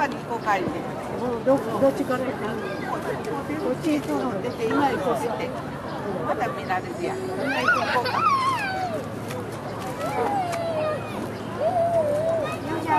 ファに行こう帰りで。どどっちから行くこっち行くの出て今行こうって。また見られるやん。みんな行こうか。じゃ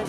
ご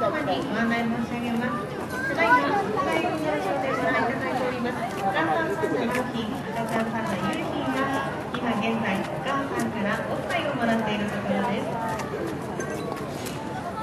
様にご案内申し上げます。ただいま、海運の場でご覧いただいております。お母さんパンダの金、赤ちゃんパンダゆうひんが、今現在、お母さんからおっぱいをもらっているところです。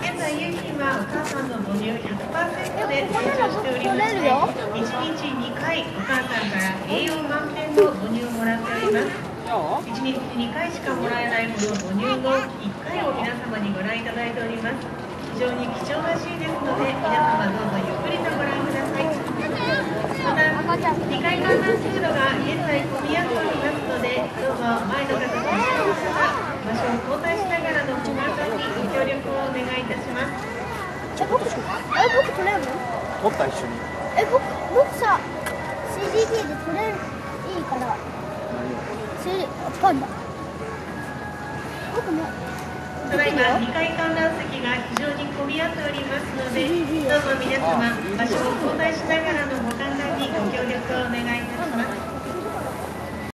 現在、ゆうひんはお母さんの母乳100%で成長しておりまして、1日2回、お母さんから栄養満点の母乳をもらっております。1日2回しかもらえないこの母乳の1回を皆様にご覧いただいております非常に貴重なシーンですので皆様どうぞゆっくりとご覧くださいまた2階観覧通路が現在混み合っておりますのでどうぞ前の方と後ろの方場所を交代しながらのご観覧にご協力をお願いいたしますじゃあ僕、え、僕取れるの撮った一緒に。え、僕、僕さ、CDT で取れる、いいから、C、パンダ。僕ね、ただいま2階観覧席が非常に混み合っておりますので どうぞ皆様場所を交代しながらのご観覧にご協力をお願いいたします